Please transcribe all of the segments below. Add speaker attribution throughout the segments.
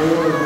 Speaker 1: 그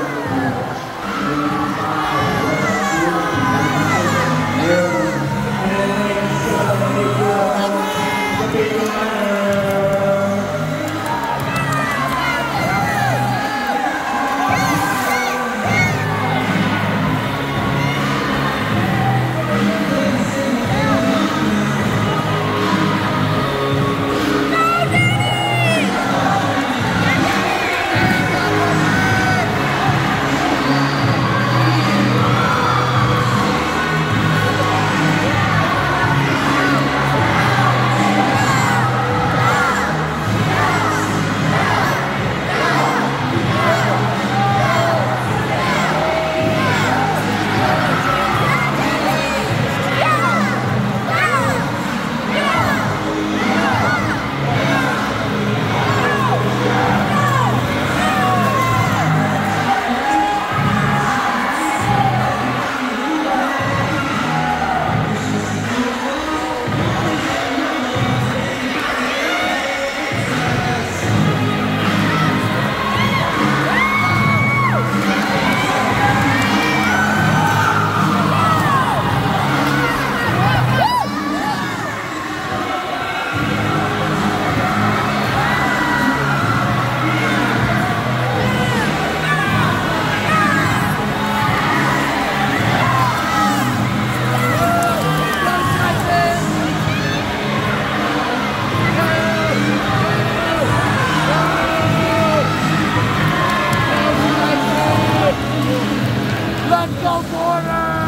Speaker 1: order!